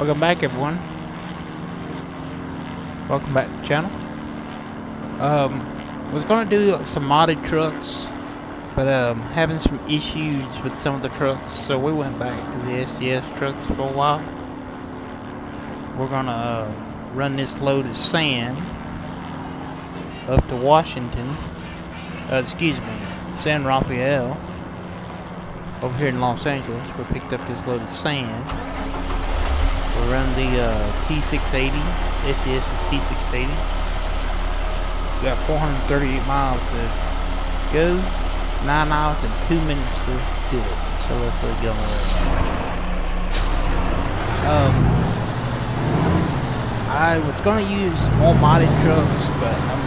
Welcome back everyone. Welcome back to the channel. Um, was gonna do some modded trucks, but um, having some issues with some of the trucks, so we went back to the SCS trucks for a while. We're gonna uh, run this load of sand up to Washington, uh, excuse me, San Rafael, over here in Los Angeles. We picked up this load of sand. We'll run the uh, T680, SCS is T680. We got 438 miles to go, 9 miles and 2 minutes to do it. So let's get on the road. Um, I was going to use more modded trucks, but I'm,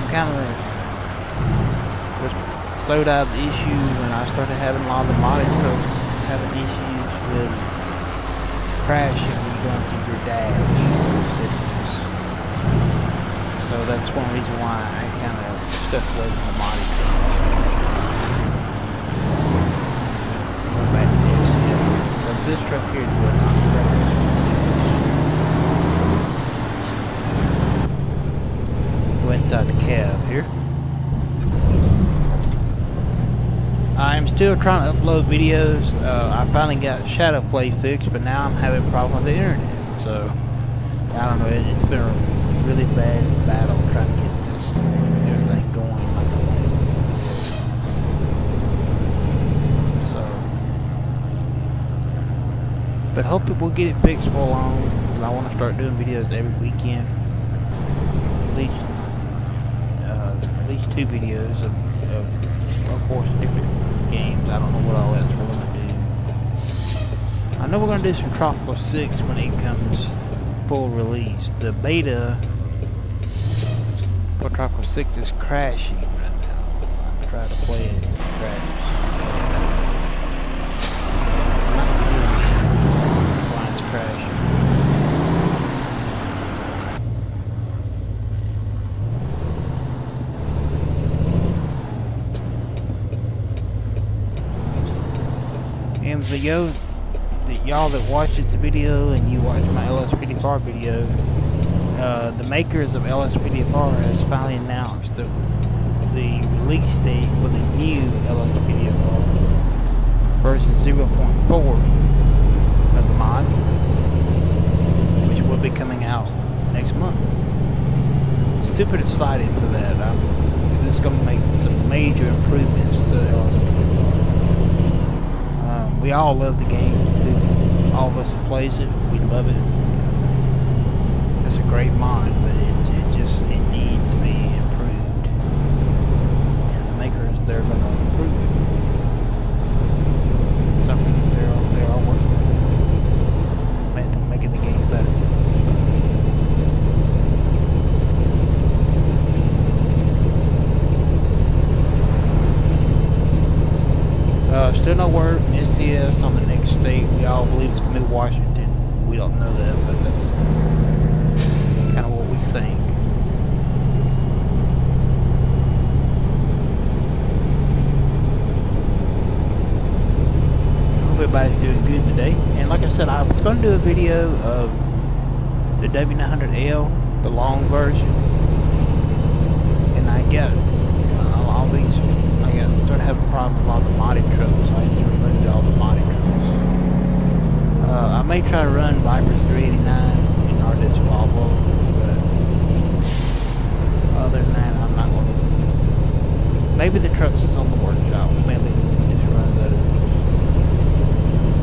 I'm kind of was flowed out of the issue when I started having a lot of the modded trucks having issues with crashing you're going through your dash. So that's one reason why I kind of stuck away from the back to this, this truck here is what I'm Go inside the cab here. I'm still trying to upload videos. Uh, I finally got Shadow Play fixed, but now I'm having a problem with the internet. So, I don't know, it, has been a really bad battle trying to get this, everything going So, but hopefully we'll get it fixed for long, I want to start doing videos every weekend. At least, uh, at least two videos of, of, of course, different games. I don't know what all else we're to do. I know we're to do some Tropico 6 when it comes full release. The beta for Tropico 6 is crashing right now. I try to play it, it crashes. I'm not going to do why it's crashing. Yo, y'all that watch this video and you watch my LSPDFR video, uh, the makers of LSPDFR has finally announced the, the release date for the new LSPDFR version 0.4 of the mod, which will be coming out next month. Super excited for that. I'm, this is going to make some major improvements to LSPDFR we all love the game. All of us that plays it, we love it. It's a great mod, but it, it just it needs to be improved. And the makers, they're going to improve it. Something that they're they are working on, making the game better. Uh, still no word from State. We all believe it's be Washington. We don't know that, but that's kind of what we think. Hope everybody's doing good today. And like I said, I was going to do a video of the W900L, the long version. And I got all these I started having a problem with a lot of the modded trucks, so I just removed all the modded trucks. Uh, I may try to run Vipers 389 in ditch Volvo, but other than that, I'm not going to. Maybe the trucks is on the workshop. We may just run those.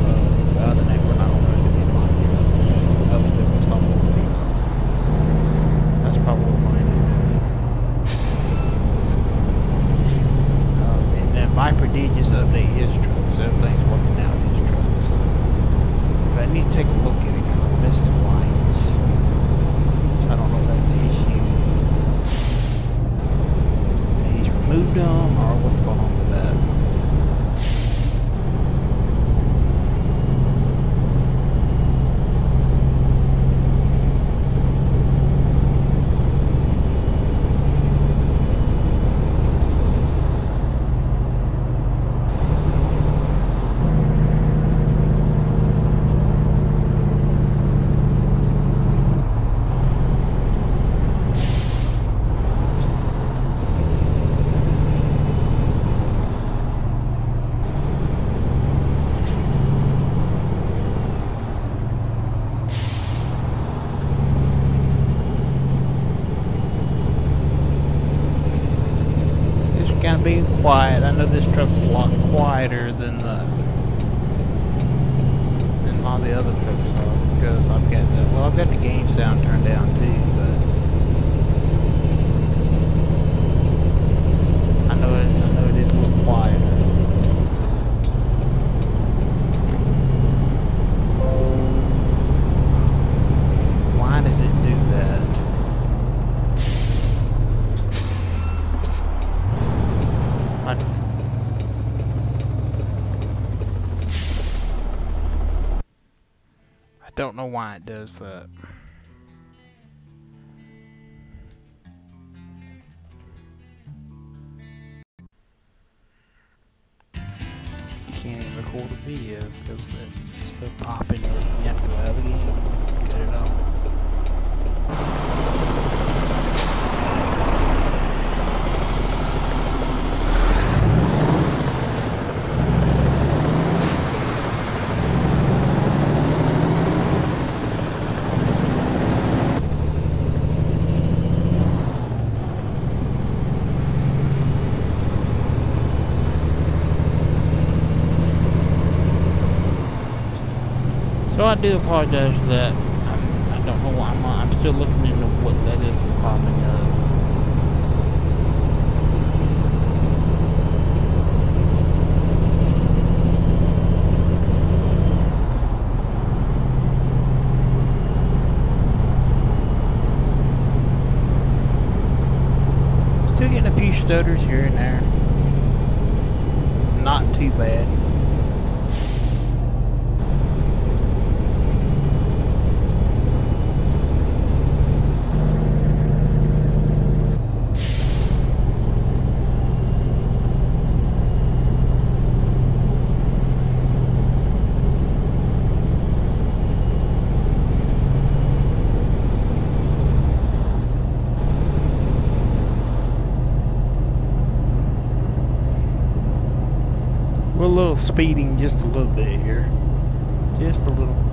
Uh, other than that, we're not going to run any modded trucks. Other than what's on the workshop. That's probably what going to do. Viper did just update his truck, so everything's working out with his truck. So. But I need to take a look at it because I'm missing lines. I don't know if that's the issue. He's removed them or what's going on with that. Are because I've got the well I've got the game sound turned down too, but I know it I know it is a little quieter. Why does it do that? I just I it does that. Can't even record a video because that stuff popping up. You have to go out of the game. Cut it off. So I do apologize for that. I'm, I don't know why I'm, I'm still looking into what that is that's popping up. Still getting a few stutters here and there. Not too bad. We're a little speeding just a little bit here. Just a little.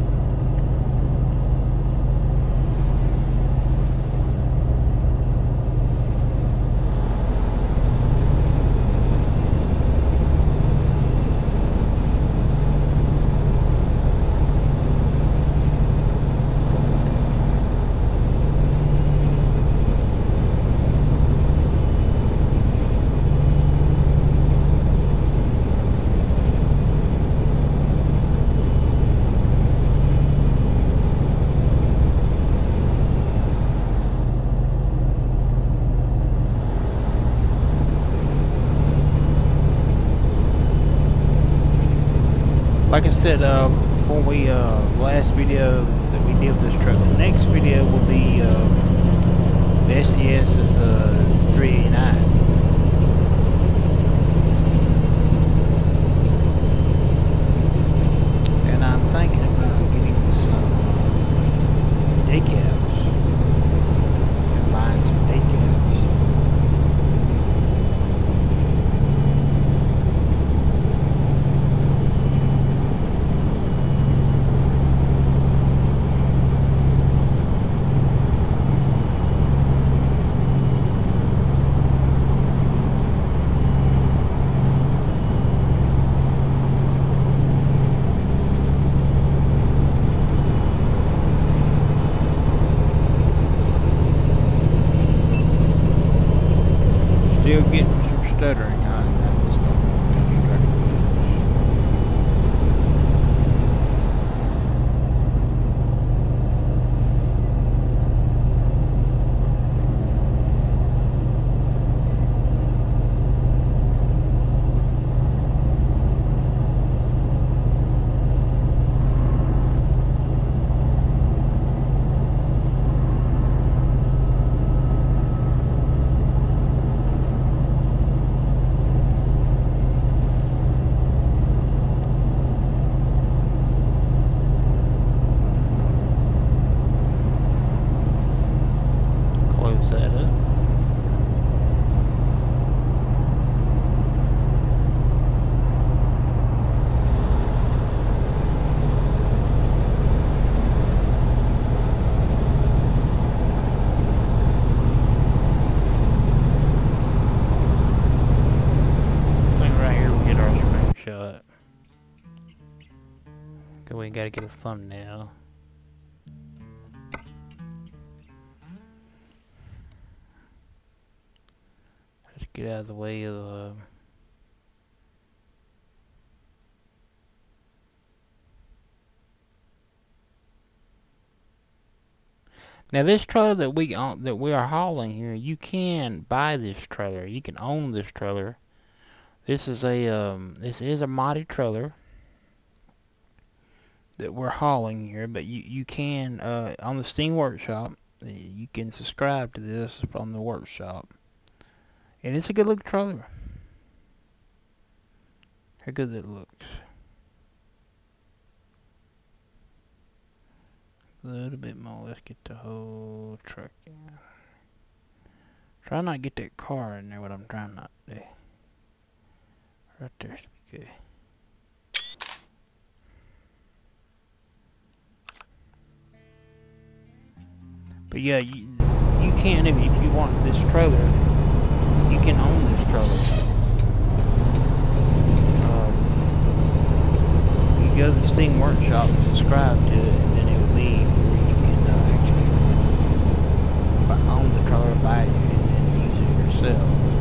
We gotta get a thumbnail. Let's get out of the way of the... Now this trailer that we own, that we are hauling here, you can buy this trailer. You can own this trailer. This is a um, this is a modded trailer that we're hauling here, but you you can uh, on the Steam Workshop. You can subscribe to this from the workshop, and it's a good looking trailer. How good it looks. A little bit more. Let's get the whole truck in. Try not to get that car in there, what I'm trying not to do. Right there should be good. But yeah, you, you can, if, if you want this trailer, you can own this trailer. Um, you go to the Steam Workshop subscribe to it, and then it will be where you can uh, actually own the trailer, buy it, and then use it yourself.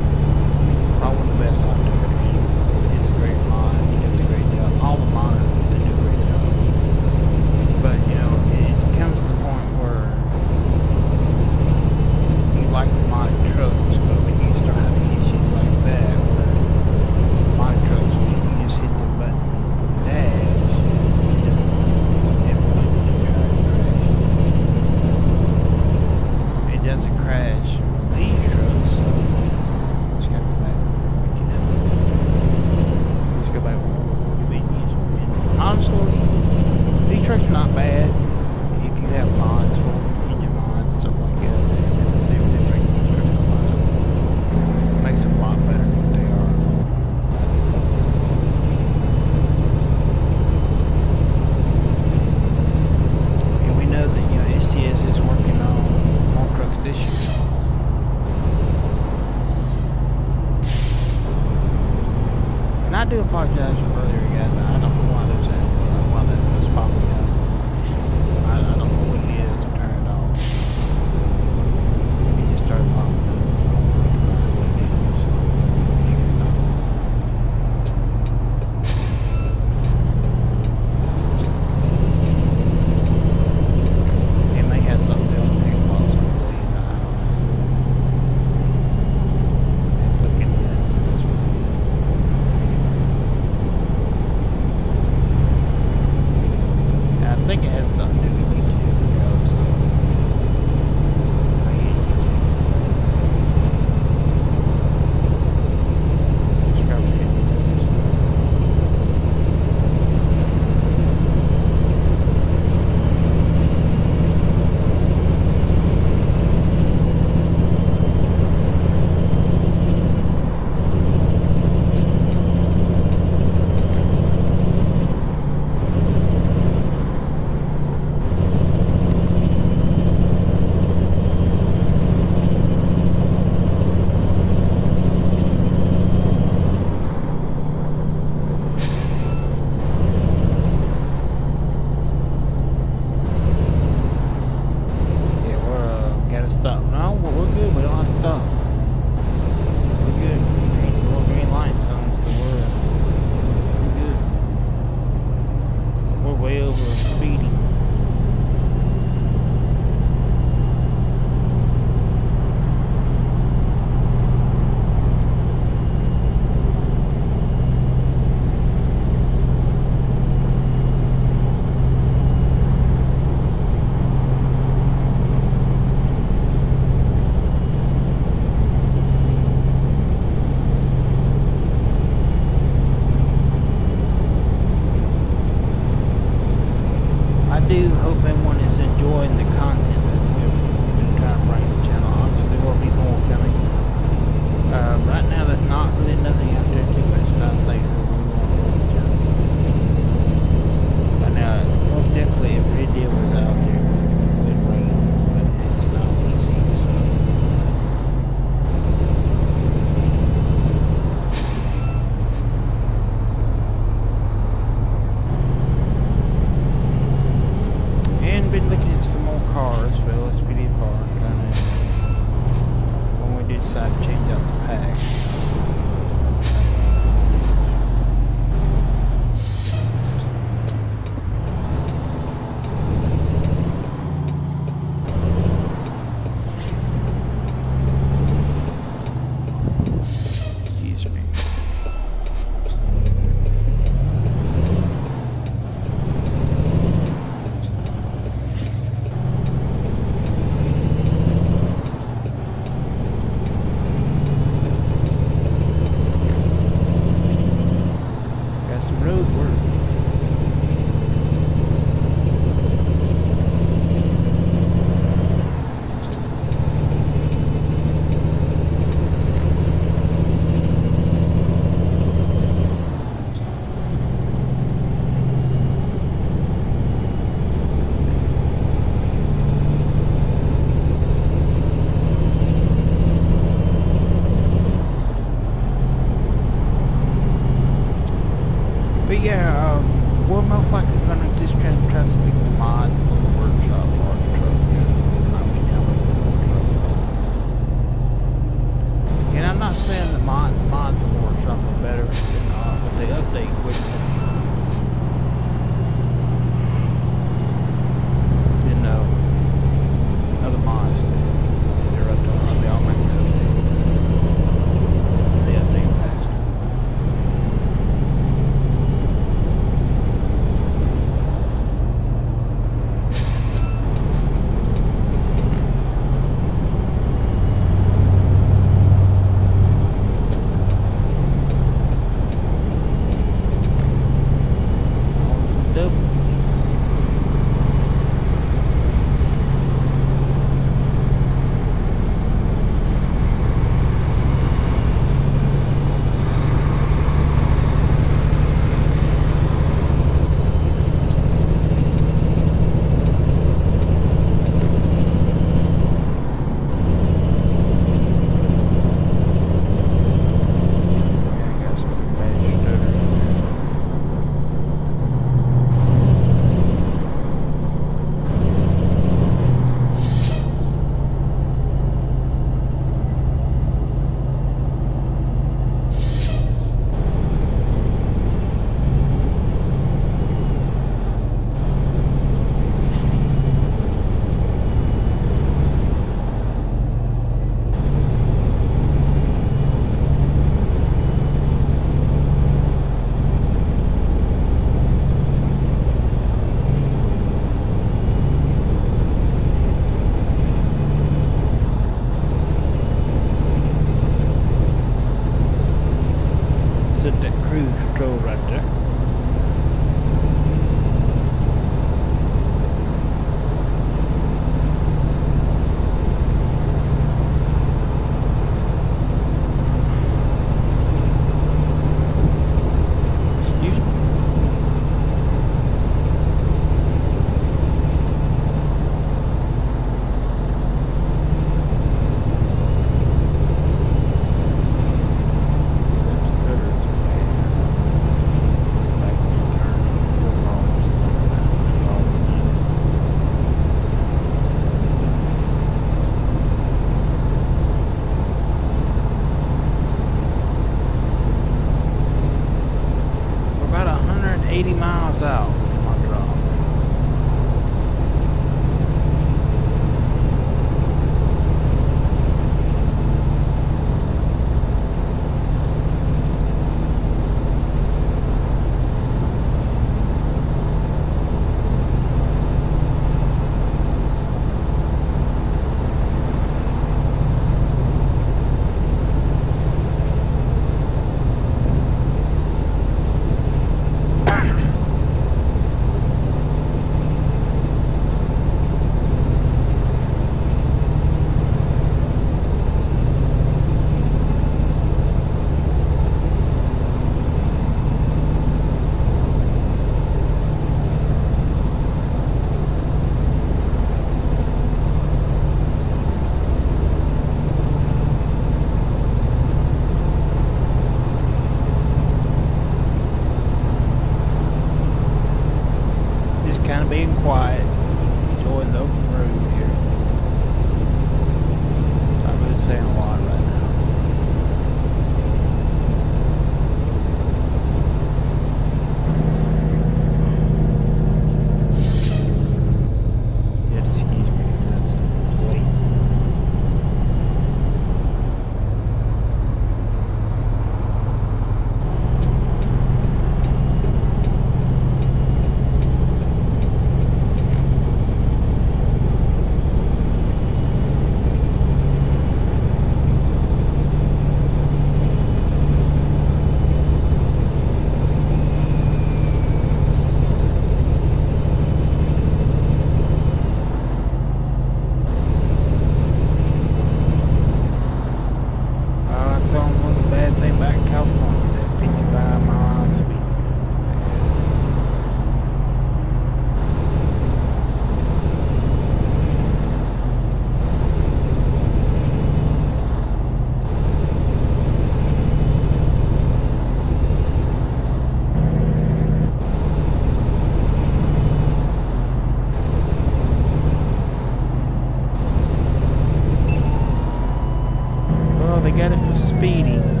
They got it for speeding.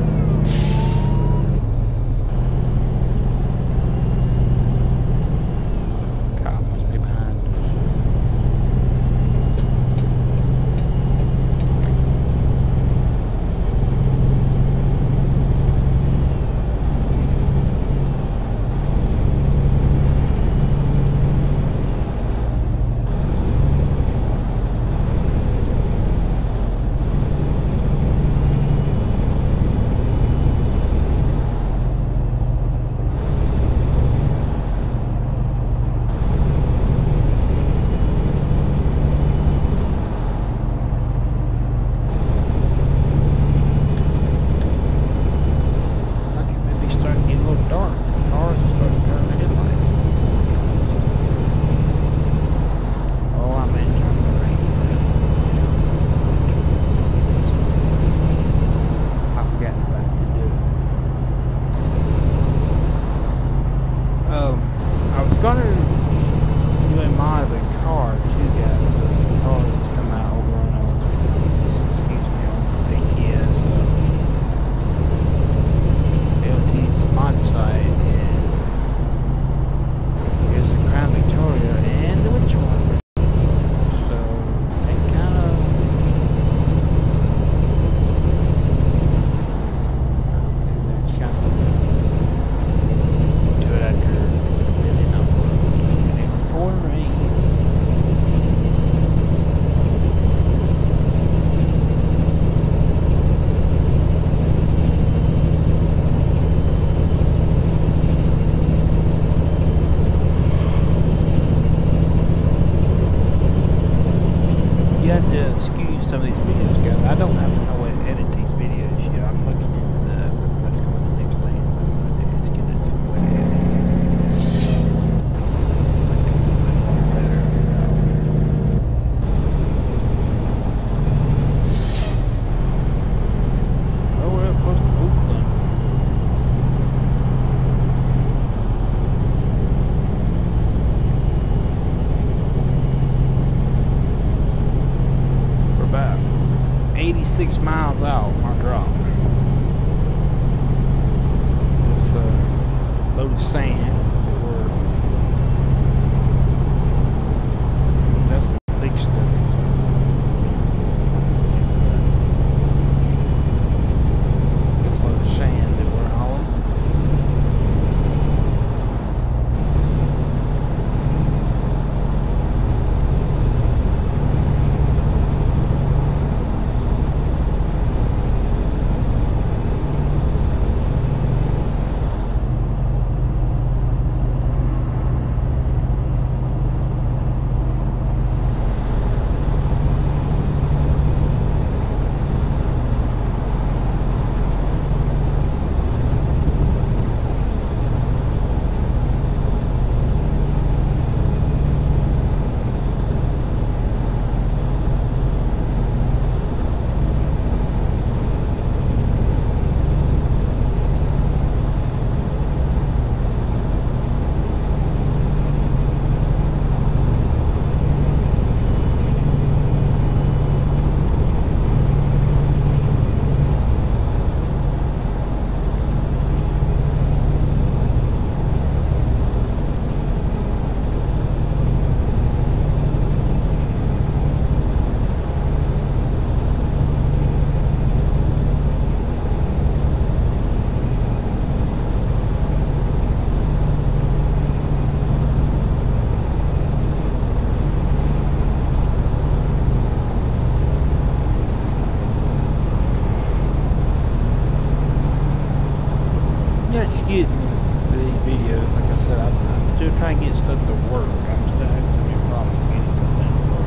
to work. I'm just, it's going to be a problem getting the thing to.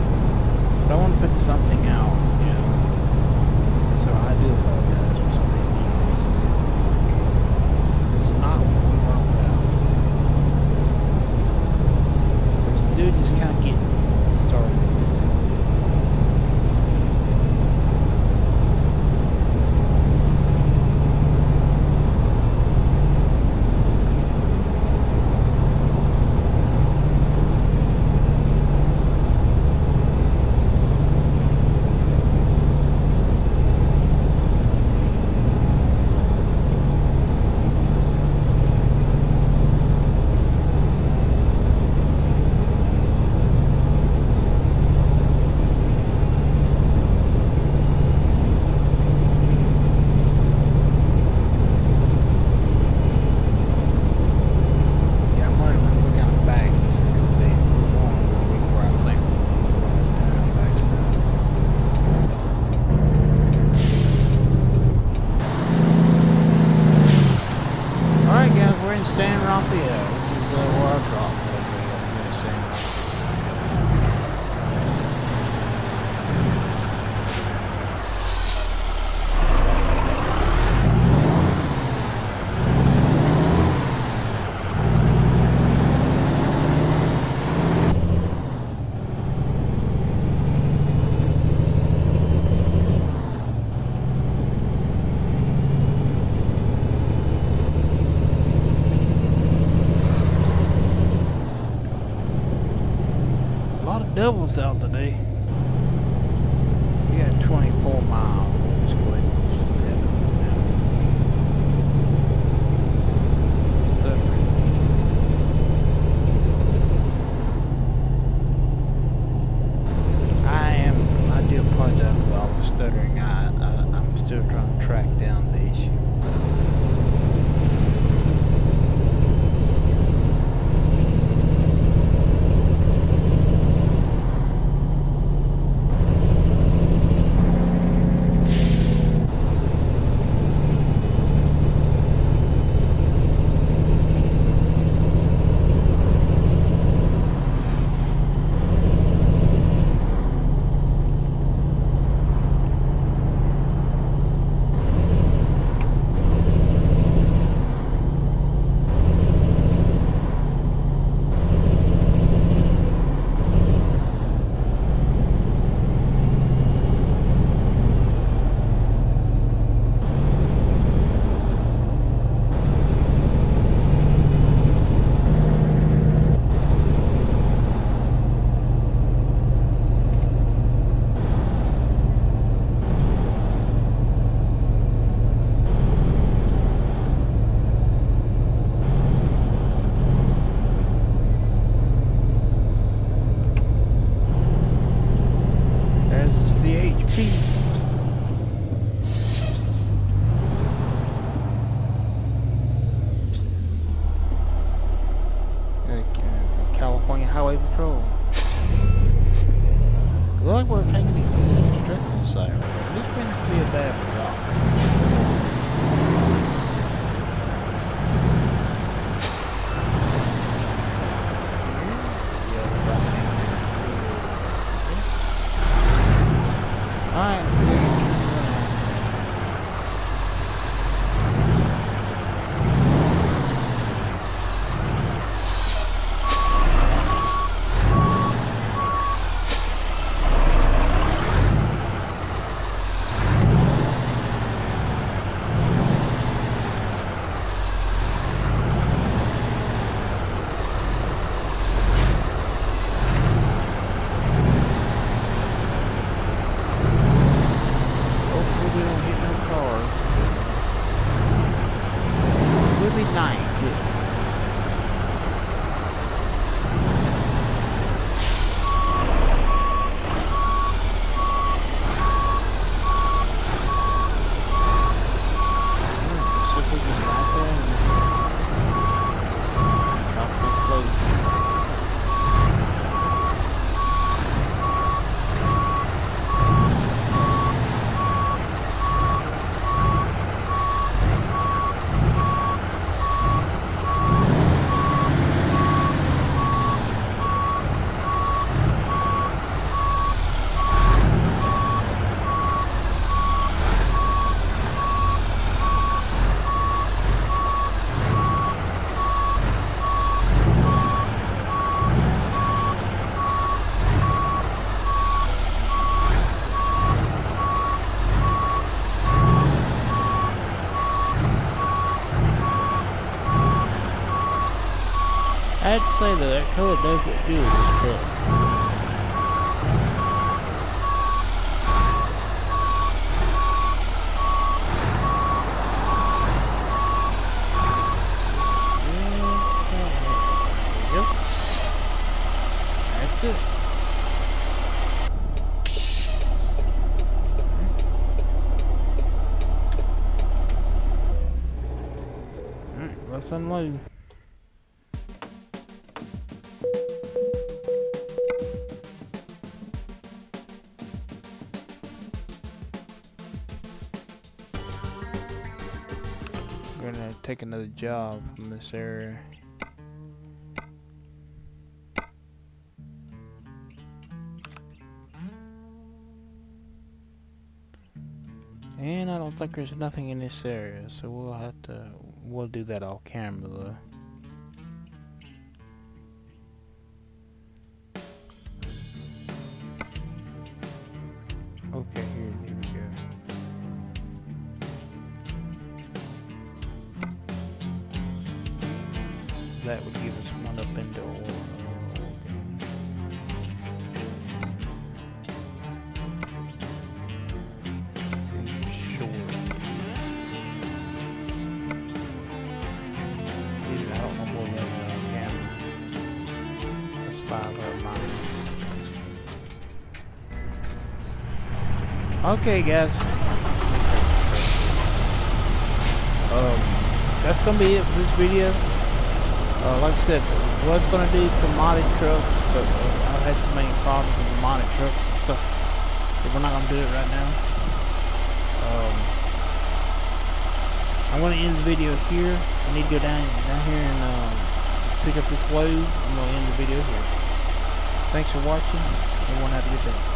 But I want to put something out, you know. So I do apologize for some of these videos. It's not what we want out. Just kind of getting chegamos, Zelda. Say though, that color does look good, this truck. Yep. That's it. Alright, let's unload. Take another job from this area. And I don't think there's nothing in this area, so we'll have to, we'll do that off camera though. That would give us one up into. Okay, guys. Um, that's gonna be it for this video. Uh, like I said, I was gonna do some modded trucks, but uh, I've had so many problems with the modded trucks and stuff that we're not gonna do it right now. Um, I'm gonna end the video here. I need to go down down here and um, pick up this load. I'm gonna end the video here. Thanks for watching. Everyone have a good day.